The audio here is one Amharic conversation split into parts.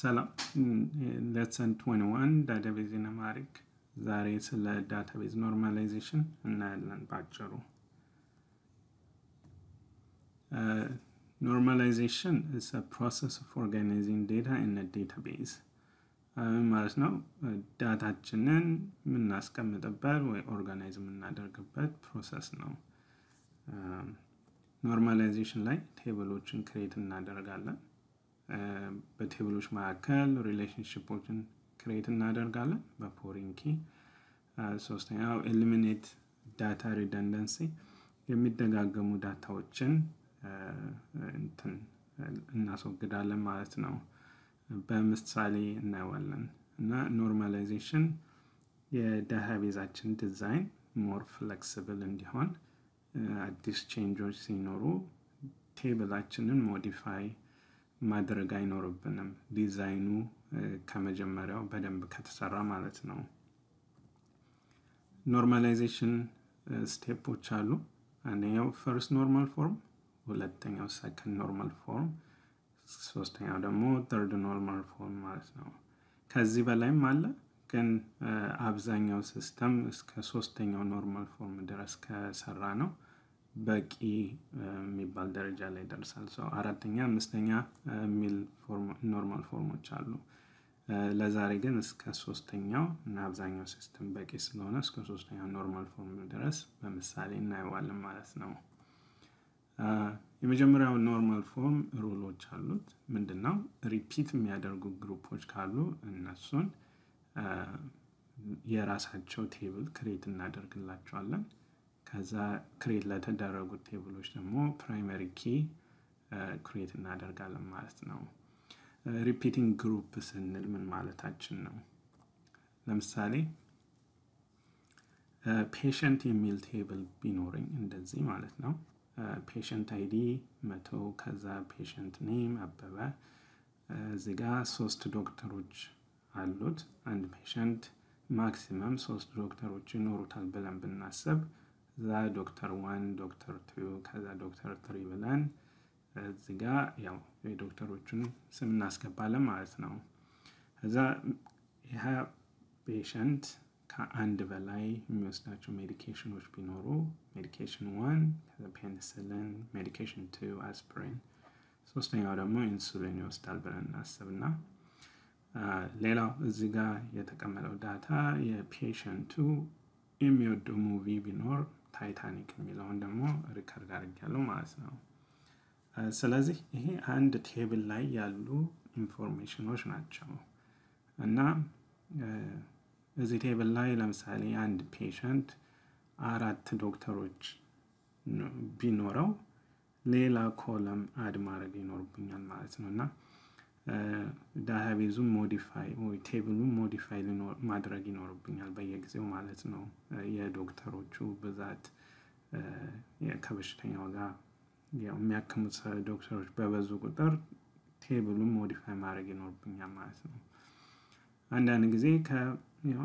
ሰላም lesson 21 database in Amharic ዛሬ ስለ database normalization እናያለን ባጭሩ። normalization is a process of organizing data in a database ማለት ነው። data ችንን የምናስቀምጥበት ወይ organize የምናደርግበት process ነው። normalization ላይ table ኦችን create እናደርጋለን። በ table ኦች መካከል relationship ኦችን create እናደርጋለን በ foreign ሶስተኛው eliminate data redundancy የሚደጋገሙ data ዎችን እንትን እናስወግዳለን ማለት ነው። በምሳሌ እናየዋለን እና normalization የ database ኣችን design more flexible እንዲሆን አዲስ change ኦች ሲኖሩ table ኣችንን modify ማድረግ አይኖርብንም። ዲዛይኑ ከመጀመሪያው በደንብ ከተሰራ ማለት ነው። normalization step ኦች አሉ። አንደኛው first normal form፣ ሁለተኛው second normal form፣ ሶስተኛው ደግሞ third normal form ማለት ነው። ከዚህ በላይም አለ ግን አብዛኛው system እስከ ሶስተኛው normal form ድረስ ከሰራ ነው በቂ የሚባል ደረጃ ላይ ደርሳል። so አራተኛ፣ አምስተኛ የሚል normal form ኦች አሉ። ለዛሬ ግን እስከ ሶስተኛው እና አብዛኛው system በቂ ስለሆነ እስከ ሶስተኛው normal form ድረስ በምሳሌ እናየዋለን ማለት ነው። የመጀመሪያው normal form rule ኦች አሉት። ምንድን ነው? repeat የሚያደርጉ group ኦች ካሉ እነሱን የራሳቸው table create እናደርግላቸዋለን። ከዛ create ለተደረጉት table ኦች ደግሞ primary key create እናደርጋለን ማለት ነው። repeating group ስንል ምን ማለታችን ነው? ለምሳሌ patient የሚል table ቢኖረኝ እንደዚህ ማለት ነው። patient ID መቶ ከዛ patient name አበበ እዚህ ጋ ሶስት ዶክተሮች አሉት። አንድ patient maximum ሶስት ዶክተሮች ይኖሩታል ብለን ብናስብ እዛ doctor one doctor two ከዛ doctor three ብለን እዚህ ጋ ያው የዶክተሮቹን ስም እናስገባለን ማለት ነው። ከዛ ይህ patient ከአንድ በላይ የሚወስዳቸው medication ኦች ቢኖሩ medication one penicillin፣ medication two aspirin፣ ሶስተኛው ደግሞ ኢንሱሊን ይወስዳል ብለን እናስብና ሌላው እዚህ ጋር የተቀመጠው data የ patient ኡ የሚወደው movie ቢኖር Titanic የሚለውን ደግሞ record አድርጊያለሁ ማለት ነው። ስለዚህ ይሄ አንድ table ላይ ያሉ information ኦች ናቸው እና እዚህ table ላይ ለምሳሌ አንድ patient አራት ዶክተሮች ቢኖረው ሌላ column add ማድረግ ይኖርብኛል ማለት ነው እና database ኡን modify ወይ table ኡን modify ማድረግ ይኖርብኛል በየጊዜው ማለት ነው። የዶክተሮቹ ብዛት ከበሽተኛው ጋር የሚያክሙት ዶክተሮች በበዙ ቁጥር table ኡን modify ማድረግ ይኖርብኛል ማለት ነው። አንዳንድ ጊዜ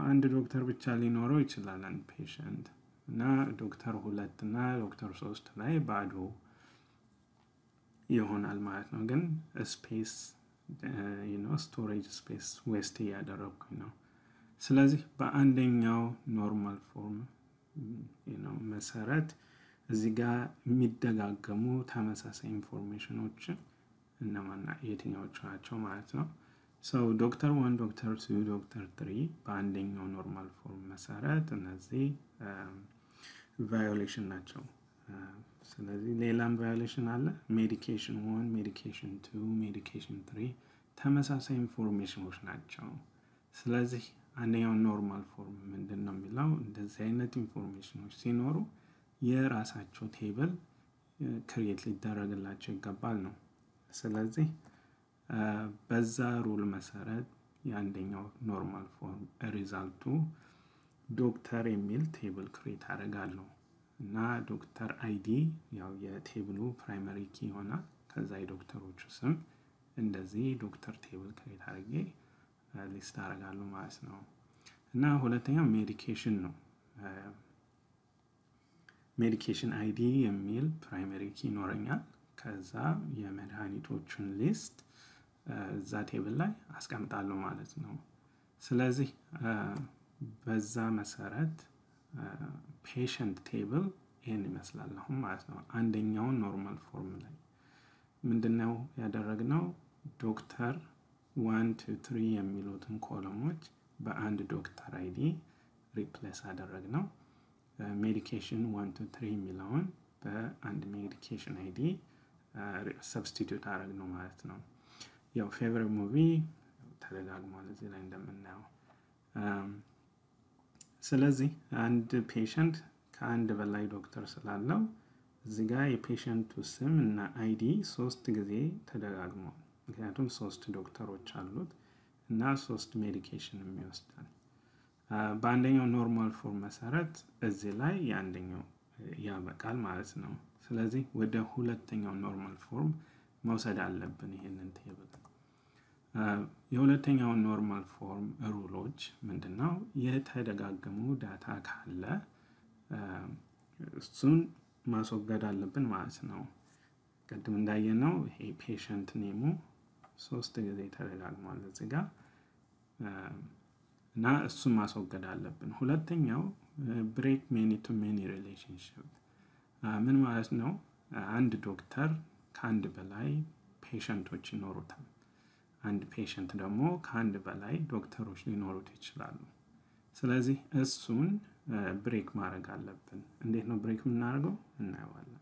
አንድ ዶክተር ብቻ ሊኖረው ይችላል አንድ patient እና ዶክተር ሁለት እና ዶክተር ሶስት ላይ ባዶ ይሆናል ማለት ነው። ግን space storage space waste እያደረግኩኝ ነው። ስለዚህ በአንደኛው normal form መሰረት እዚህ ጋር የሚደጋገሙ ተመሳሳይ information ኦች እነማና የትኛዎቹ ናቸው ማለት ነው። so doctor one doctor two doctor three በአንደኛው normal form መሰረት እነዚህ violation ናቸው። ስለዚህ ሌላም violation አለ። medication one medication two medication three ተመሳሳይ information ኦች ናቸው። ስለዚህ አንደኛው normal form ምንድን ነው የሚለው እንደዚህ አይነት information ኦች ሲኖሩ የራሳቸው table create ሊደረግላቸው ይገባል ነው። ስለዚህ በዛ rule መሰረት የአንደኛው normal form result ኡ doctor የሚል table create አደርጋለሁ እና doctor ID ያው የ table ኡ primary key ይሆናል። ከዛ የዶክተሮቹ ስም እንደዚህ doctor table create አድርጌ list አደርጋለሁ ማለት ነው። እና ሁለተኛው medication ነው። medication ID የሚል primary key ይኖረኛል። ከዛ የመድኃኒቶቹን list እዛ table ላይ አስቀምጣለሁ ማለት ነው። ስለዚህ በዛ መሰረት patient table ይህን ይመስላል አሁን ማለት ነው። አንደኛውን normal form ላይ ምንድነው ያደረግነው? ዶክተር one two three የሚሉትን column ኦች በአንድ ዶክተር ID replace አደረግነው። medication one two three የሚለውን በአንድ medication ID substitute አደረግነው ማለት ነው። ያው favorite movie ተደጋግሟል እዚህ ላይ እንደምናየው። ስለዚህ አንድ patient ከአንድ በላይ ዶክተር ስላለው እዚህ ጋር የ patient ኡ ስም እና ID ሶስት ጊዜ ተደጋግሟል። ምክንያቱም ሶስት ዶክተሮች አሉት እና ሶስት medication ይወስዳል። በአንደኛው normal form መሰረት እዚህ ላይ የአንደኛው ያበቃል ማለት ነው። ስለዚህ ወደ ሁለተኛው normal form መውሰድ አለብን ይሄንን table። የሁለተኛውን normal form rule ኦች ምንድነው? የተደጋገሙ data ካለ እሱን ማስወገድ አለብን ማለት ነው። ቅድም እንዳየነው ይሄ patient name ኡ ሶስት ጊዜ ተደጋግሟል እዚህ ጋር እና እሱን ማስወገድ አለብን። ሁለተኛው break many to many relationship ምን ማለት ነው? አንድ ዶክተር ከአንድ በላይ patient ኦች ይኖሩታል። አንድ patient ደግሞ ከአንድ በላይ ዶክተሮች ሊኖሩት ይችላሉ። ስለዚህ እሱን break ማድረግ አለብን። እንዴት ነው break የምናደርገው? እናየዋለን።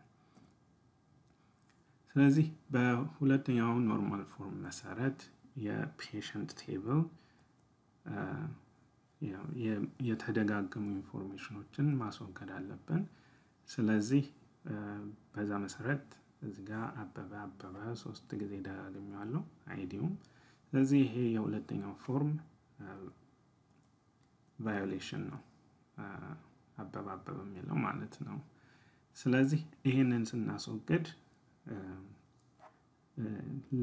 ስለዚህ በሁለተኛው normal form መሰረት የ patient table የተደጋገሙ information ኦችን ማስወገድ አለብን። ስለዚህ በዛ መሰረት እዚህ ጋር አበበ አበበ ሶስት ጊዜ ደጋግሜዋለሁ ID ውም። ስለዚህ ይሄ የሁለተኛው form violation ነው አበበ አበበ የሚለው ማለት ነው። ስለዚህ ይህንን ስናስወግድ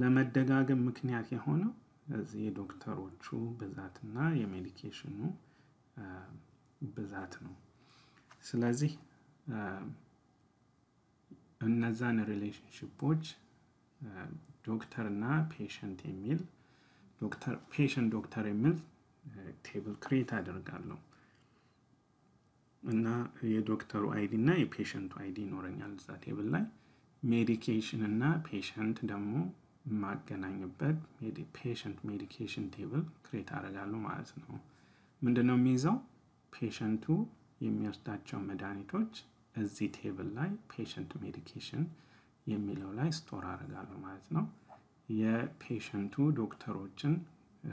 ለመደጋገም ምክንያት የሆነው እዚህ የዶክተሮቹ ብዛትና የ medication ኡ ብዛት ነው። ስለዚህ እነዛን relationship ኦች ዶክተር እና patient የሚል patient ዶክተር የሚል table create አደርጋለሁ እና የዶክተሩ ID እና የ patient ኡ ID ይኖረኛል እዛ table ላይ medication እና patient ደግሞ የማገናኝበት patient medication table create አደርጋለሁ ማለት ነው። ምንድነው የሚይዘው? patient ኡ የሚወስዳቸው መድኃኒቶች እዚህ table ላይ patient medication የሚለው ላይ store አደርጋለሁ ማለት ነው። የ patient ኡ ዶክተሮችን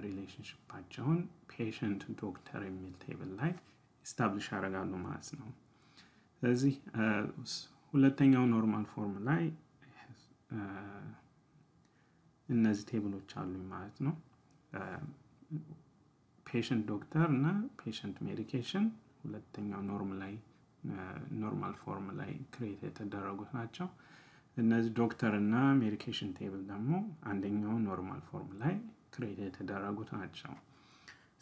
relationship ኣቸውን patient ዶክተር የሚል table ላይ establish አደርጋለሁ ማለት ነው። ስለዚህ ሁለተኛው normal form ላይ እነዚህ table ኦች አሉኝ ማለት ነው። patient ዶክተር እና patient medication ሁለተኛው norm ላይ normal form ላይ create የተደረጉት ናቸው። እነዚህ ዶክተር እና medication table ደግሞ አንደኛው normal form ላይ create የተደረጉት ናቸው።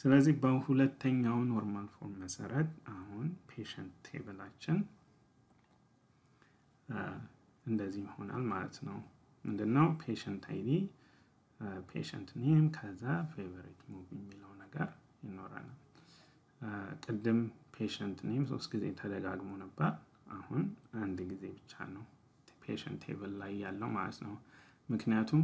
ስለዚህ በሁለተኛው normal form መሰረት አሁን patient table ኣችን እንደዚህ ይሆናል ማለት ነው። ምንድነው patient ID፣ patient name ከዛ favorite movie የሚለው ነገር ይኖረናል። ቅድም patient name ሶስት ጊዜ ተደጋግሞ ነበር። አሁን አንድ ጊዜ ብቻ ነው patient table ላይ ያለው ማለት ነው። ምክንያቱም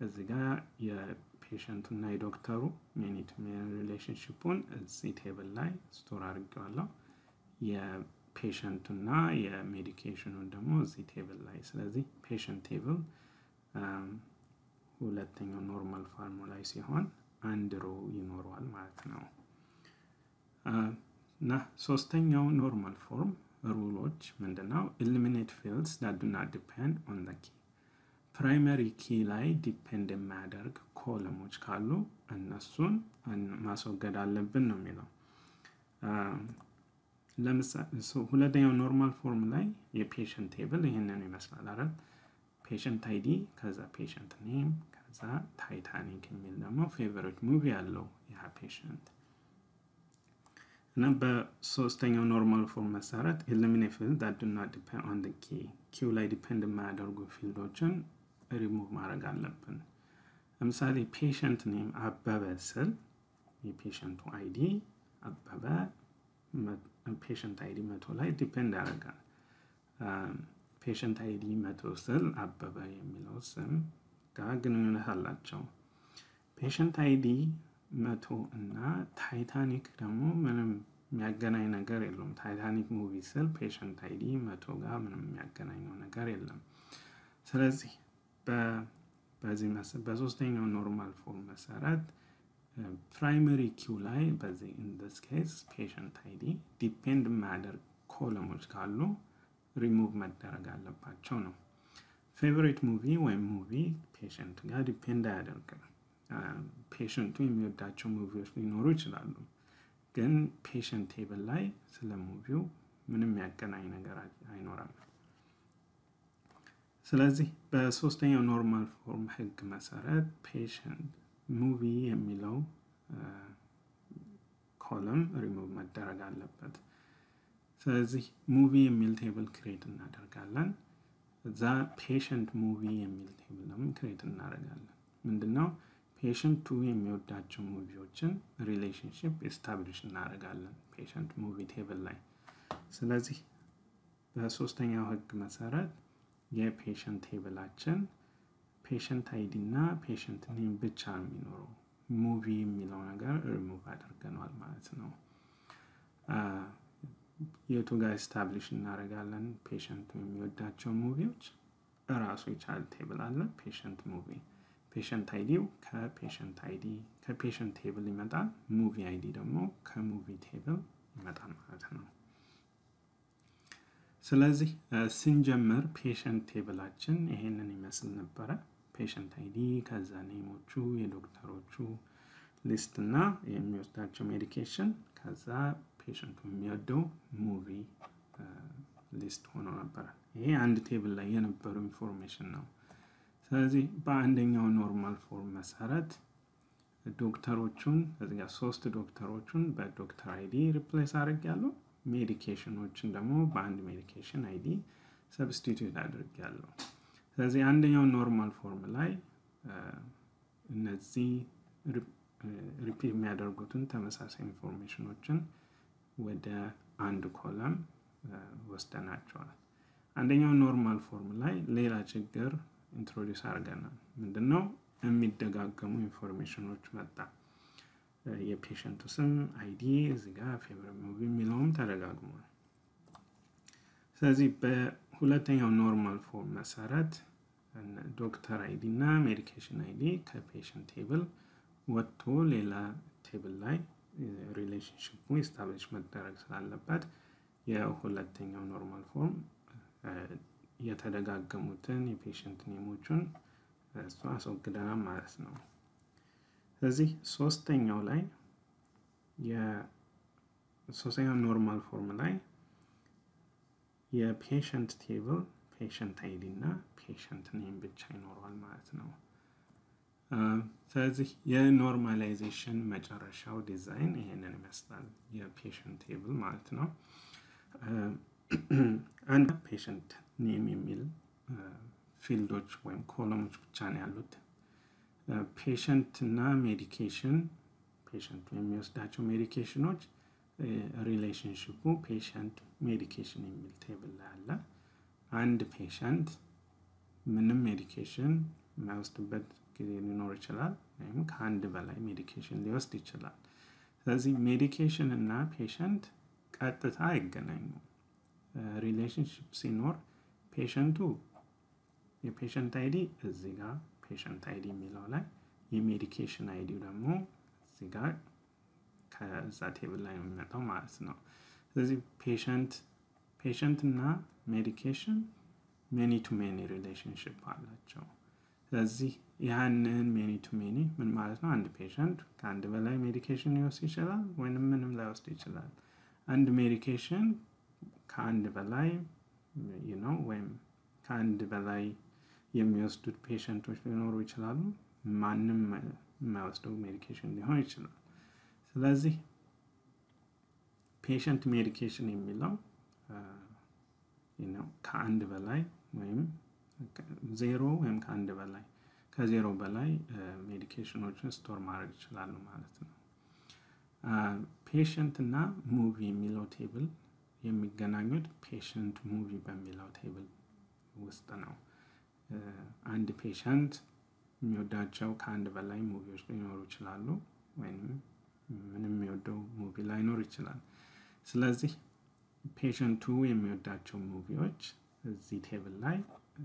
እዚህ ጋር የ patient ኡ እና የዶክተሩ many to relationship ኡን እዚህ table ላይ store አድርጌዋለሁ። የ patient ኡ እና የ medication ኡን ደግሞ እዚህ table ላይ። ስለዚህ patient table ሁለተኛው normal ላይ ሲሆን አንድ row ይኖረዋል ማለት ነው። እና ሶስተኛው normal form rule ኦች ምንድነው? eliminate fields that do not depend on the key primary key ላይ depend የማያደርግ column ኦች ካሉ እነሱን ማስወገድ አለብን ነው የሚለው። ሁለተኛው normal form ላይ የ patient table ይህንን ይመስላል አይደል? patient ID ከዛ patient name ከዛ ታይታኒክ የሚል ደግሞ favorite movie ያለው ያ patient እና በሶስተኛው normal form መሰረት eliminate field that do not depend on key key ው ላይ depend የማያደርጉ ፊልዶችን ሪሙቭ ማድረግ አለብን። ለምሳሌ patient name አበበ ስል የ patient ኡ ID አበበ patient ID መቶ ላይ depend ያደርጋል። patient ID መቶ ስል አበበ የሚለው ስም ጋር ግንኙነት አላቸው። patient ID መቶ እና ታይታኒክ ደግሞ ምንም የሚያገናኝ ነገር የለውም። ታይታኒክ movie ስል patient ID መቶ ጋር ምንም የሚያገናኘው ነገር የለም። ስለዚህ በዚህ በሶስተኛው normal form መሰረት primary key ው ላይ በዚህ in this case patient ID ዲፔንድ የማያደርግ ኮለሞች ካሉ ሪሙቭ መደረግ አለባቸው ነው። favorite movie ወይም movie patient ጋር depend አያደርግም። patient ኡ የሚወዳቸው movie ዎች ሊኖሩ ይችላሉ፣ ግን patient table ላይ ስለ movie ው ምንም ያገናኝ ነገር አይኖረም። ስለዚህ በሶስተኛው normal form ህግ መሰረት patient movie የሚለው ኮለም ሪሙቭ መደረግ አለበት። ስለዚህ movie የሚል table create እናደርጋለን። እዛ patient movie የሚል table ደግሞ create እናደርጋለን። ምንድነው patient ኡ የሚወዳቸው movie ዎችን relationship establish እናደርጋለን patient movie table ላይ። ስለዚህ በሶስተኛው ህግ መሰረት የ patient table ኣችን patient ID እና patient name ብቻ ነው የሚኖረው። ሙቪ የሚለው ነገር ሪሙቭ አድርገነዋል ማለት ነው። የቱ ጋር ኤስታብሊሽ እናደርጋለን ፔሸንቱ የሚወዳቸው ሙቪዎች እራሱ የቻለ ቴብል አለ። ፔሸንት ሙቪ ፔሸንት አይዲው ከፔሸንት አይዲ ከፔሸንት ቴብል ይመጣል። ሙቪ አይዲ ደግሞ ከሙቪ ቴብል ይመጣል ማለት ነው። ስለዚህ ስንጀምር patient table ኣችን ይሄንን ይመስል ነበረ። patient ID ከዛ name ኦቹ የዶክተሮቹ list እና የሚወስዳቸው medication ከዛ patient ኡ የሚወደው movie list ሆኖ ነበረ። ይሄ አንድ table ላይ የነበሩ information ነው። ስለዚህ በአንደኛው normal form መሰረት ዶክተሮቹን እዚጋ ሶስት ዶክተሮቹን በዶክተር ID replace አድርጌያለሁ። medication ኦችን ደግሞ በአንድ medication ID substitute አድርጌያለሁ። ስለዚህ አንደኛው normal form ላይ እነዚህ repeat የሚያደርጉትን ተመሳሳይ information ኦችን ወደ አንድ column ወስደናቸዋል። አንደኛው normal form ላይ ሌላ ችግር introduce አድርገናል። ምንድነው የሚደጋገሙ information ኦች መጣ። የ patient ኡ ስም ID እዚህ ጋር favorite movie የሚለውም ተደጋግሟል። ስለዚህ በሁለተኛው normal form መሰረት ዶክተር ID እና medication ID ከ patient table ወጥቶ ሌላ table ላይ relationship ኡ establish መደረግ ስላለበት የሁለተኛው normal form የተደጋገሙትን የ patient name ኦቹን እሱ አስወግደናል ማለት ነው። ስለዚህ ሶስተኛው ላይ የሶስተኛው normal form ላይ የ patient table patient ID እና patient name ብቻ ይኖረዋል ማለት ነው። ስለዚህ የ normalization መጨረሻው ዲዛይን ይሄንን ይመስላል። የ patient table ማለት ነው። አንድ patient name የሚል field ኦች ወይም column ኦች ብቻ ነው ያሉት። patient እና medication patient ኡ የሚወስዳቸው medication ኦች relationship ኡ patient medication የሚል table ላይ አለ። አንድ patient ምንም medication የማይወስድበት ጊዜ ሊኖር ይችላል፣ ወይም ከአንድ በላይ medication ሊወስድ ይችላል። ስለዚህ medication እና patient ቀጥታ አይገናኙም። ሪሌሽንሽፕ ሲኖር ፔሸንቱ የፔሸንት አይዲ እዚህ ጋር ፔሸንት አይዲ የሚለው ላይ የሜዲኬሽን አይዲው ደግሞ እዚህ ጋር ከዛ table ላይ ነው የሚመጣው ማለት ነው። ስለዚህ patient patient እና medication many to many relationship አላቸው። ስለዚህ ያንን many to many ምን ማለት ነው? አንድ patient ከአንድ በላይ medication ሊወስድ ይችላል ወይንም ምንም ላይወስድ ይችላል። አንድ medication ከአንድ በላይ ነው ወይም ከአንድ በላይ የሚወስዱት patient ኦች ሊኖሩ ይችላሉ። ማንም የማይወስደው medication ሊሆን ይችላል። ስለዚህ patient medication የሚለው ከአንድ በላይ ወይም ዜሮ ወይም ከአንድ በላይ ከዜሮ በላይ medication ኦችን store ማድረግ ይችላሉ ማለት ነው። patient እና movie የሚለው table የሚገናኙት patient movie በሚለው table ውስጥ ነው። አንድ patient የሚወዳቸው ከአንድ በላይ movie ዎች ሊኖሩ ይችላሉ፣ ወይም ምንም የሚወደው movie ላይኖር ይችላል። ስለዚህ ፔሽንቱ የሚወዳቸው ሙቪዎች እዚህ ቴብል ላይ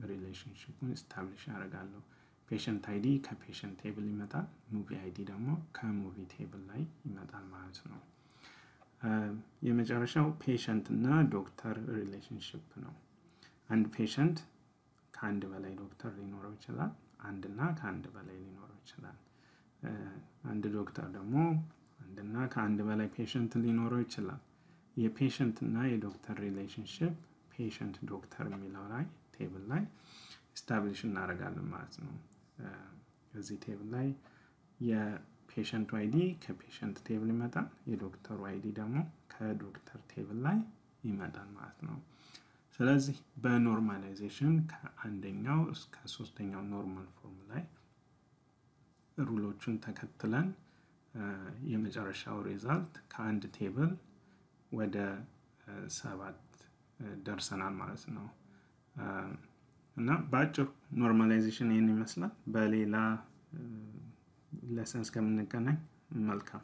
ሪሌሽንሽፑን ስታብሊሽ ያደርጋለሁ። ፔሽንት አይዲ ከፔሽንት ቴብል ይመጣል፣ movie ID ደግሞ ከ movie table ላይ ይመጣል ማለት ነው። የመጨረሻው patient እና ዶክተር relationship ነው። አንድ patient ከአንድ በላይ ዶክተር ሊኖረው ይችላል። አንድና ከአንድ በላይ ሊኖረው ይችላል። አንድ ዶክተር ደግሞ አንድና ከአንድ በላይ patient ሊኖረው ይችላል። የ patient እና የዶክተር relationship patient ዶክተር የሚለው ላይ table ላይ establish እናደርጋለን ማለት ነው። እዚህ table ላይ የ patient ኡ ID ከ patient table ይመጣል። የዶክተሩ ID ደግሞ ከዶክተር table ላይ ይመጣል ማለት ነው። ስለዚህ በ normalization ከአንደኛው እስከ ሶስተኛው normal form ላይ rule ኦቹን ተከትለን የመጨረሻው result ከአንድ table ወደ ሰባት ደርሰናል ማለት ነው። እና በአጭሩ normalization ይህን ይመስላል። በሌላ lesson እስከምንገናኝ መልካም